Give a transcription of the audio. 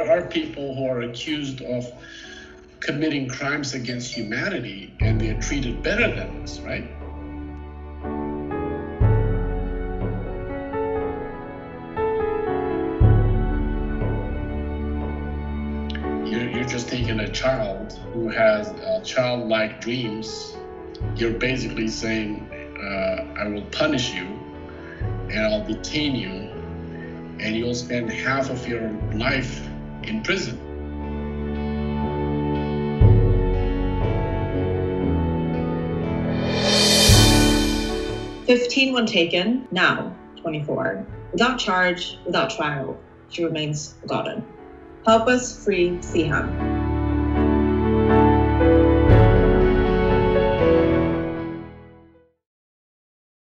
are people who are accused of committing crimes against humanity and they're treated better than us, right? You're, you're just taking a child who has uh, childlike dreams. You're basically saying, uh, I will punish you and I'll detain you and you'll spend half of your life in prison. 15 when taken, now 24. Without charge, without trial, she remains forgotten. Help us free Ciham.